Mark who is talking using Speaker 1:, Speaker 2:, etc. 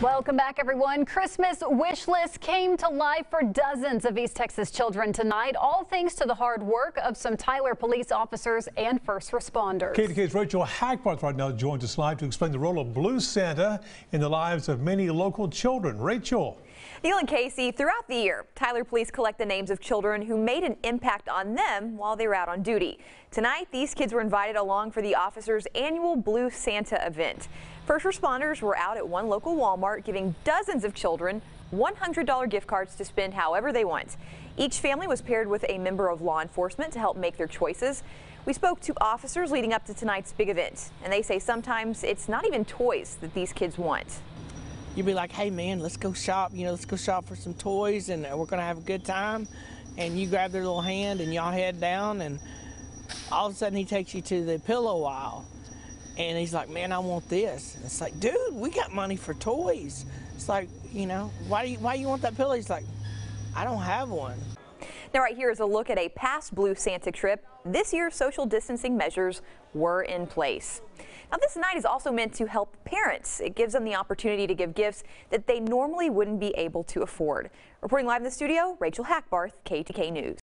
Speaker 1: Welcome back, everyone. Christmas wish list came to life for dozens of East Texas children tonight, all thanks to the hard work of some Tyler police officers and first responders.
Speaker 2: KETK's Rachel Hackbarth right now joins us live to explain the role of Blue Santa in the lives of many local children. Rachel.
Speaker 3: Neil and Casey, throughout the year, Tyler police collect the names of children who made an impact on them while they were out on duty. Tonight, these kids were invited along for the officers' annual Blue Santa event. First responders were out at one local Walmart giving dozens of children $100 gift cards to spend however they want. Each family was paired with a member of law enforcement to help make their choices. We spoke to officers leading up to tonight's big event, and they say sometimes it's not even toys that these kids want
Speaker 4: you'd be like, hey man, let's go shop, you know, let's go shop for some toys and uh, we're gonna have a good time. And you grab their little hand and y'all head down and all of a sudden he takes you to the pillow aisle and he's like, man, I want this. And it's like, dude, we got money for toys. It's like, you know, why do you, why you want that pillow? He's like, I don't have one.
Speaker 3: Now right here is a look at a past Blue Santa trip. This year, social distancing measures were in place. Now this night is also meant to help parents. It gives them the opportunity to give gifts that they normally wouldn't be able to afford. Reporting live in the studio, Rachel Hackbarth, KETK News.